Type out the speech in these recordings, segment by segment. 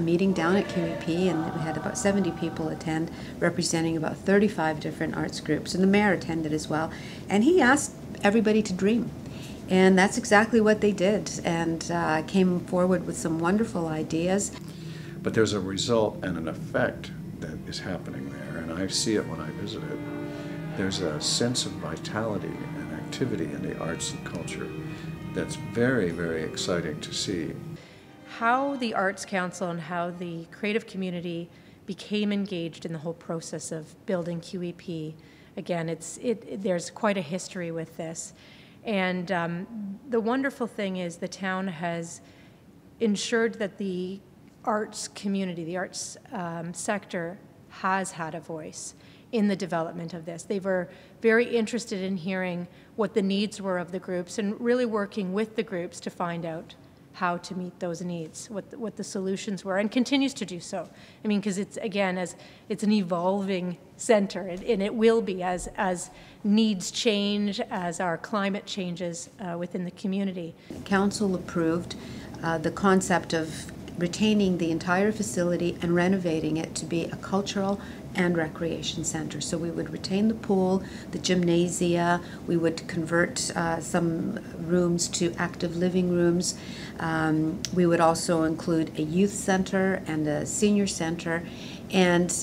meeting down at QEP, and we had about 70 people attend, representing about 35 different arts groups, and the mayor attended as well. And he asked everybody to dream. And that's exactly what they did, and uh, came forward with some wonderful ideas. But there's a result and an effect that is happening there, and I see it when I visit it. There's a sense of vitality and activity in the arts and culture that's very, very exciting to see. How the Arts Council and how the creative community became engaged in the whole process of building QEP. Again, it's, it, there's quite a history with this. And um, the wonderful thing is the town has ensured that the arts community, the arts um, sector, has had a voice in the development of this. They were very interested in hearing what the needs were of the groups and really working with the groups to find out how to meet those needs, what the, what the solutions were, and continues to do so. I mean, because it's again, as it's an evolving center, and, and, it will be as as needs change, as our climate changes uh, within the community. Council approved uh, the concept of retaining the entire facility and renovating it to be a cultural and recreation center. So we would retain the pool, the gymnasia, we would convert uh, some rooms to active living rooms. Um, we would also include a youth center and a senior center and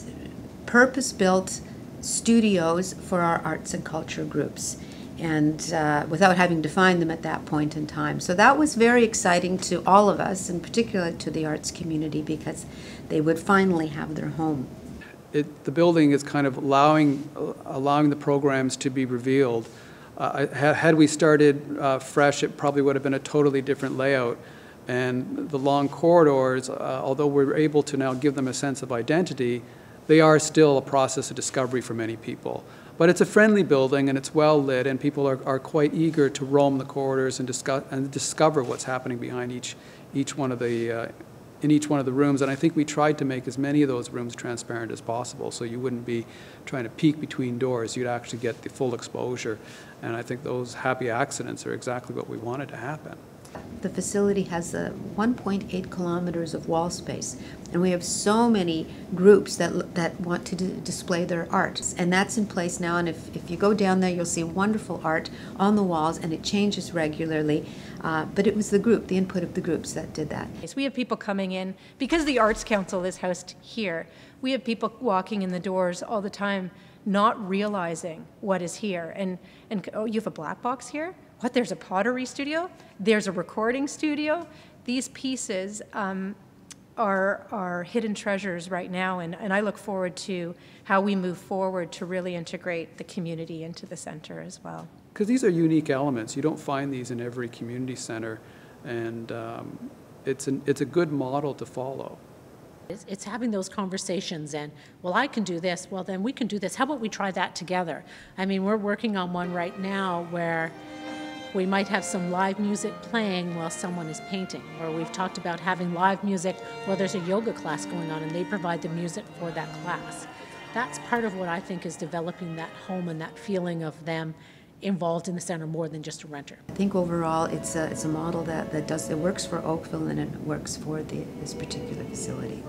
purpose built studios for our arts and culture groups and uh, without having defined them at that point in time. So that was very exciting to all of us, and particularly to the arts community, because they would finally have their home. It, the building is kind of allowing, allowing the programs to be revealed. Uh, had we started uh, fresh, it probably would have been a totally different layout. And the long corridors, uh, although we're able to now give them a sense of identity, they are still a process of discovery for many people. But it's a friendly building and it's well lit, and people are, are quite eager to roam the corridors and, discuss, and discover what's happening behind each, each one of the, uh, in each one of the rooms. And I think we tried to make as many of those rooms transparent as possible so you wouldn't be trying to peek between doors. You'd actually get the full exposure. And I think those happy accidents are exactly what we wanted to happen. The facility has uh, 1.8 kilometers of wall space, and we have so many groups that that want to display their art, and that's in place now. And if, if you go down there, you'll see wonderful art on the walls, and it changes regularly. Uh, but it was the group, the input of the groups, that did that. We have people coming in because the Arts Council is housed here. We have people walking in the doors all the time, not realizing what is here. And and oh, you have a black box here what, there's a pottery studio? There's a recording studio? These pieces um, are, are hidden treasures right now, and, and I look forward to how we move forward to really integrate the community into the center as well. Because these are unique elements. You don't find these in every community center, and um, it's, an, it's a good model to follow. It's, it's, having those conversations and, well, I can do this, well, then we can do this. How about we try that together? I mean, we're working on one right now where we might have some live music playing while someone is painting, or we've talked about having live music while there's a yoga class going on and they provide the music for that class. That's part of what I think is developing that home and that feeling of them involved in the center more than just a renter. I think overall it's a, it's a model that, that does it works for Oakville and it works for the, this particular facility.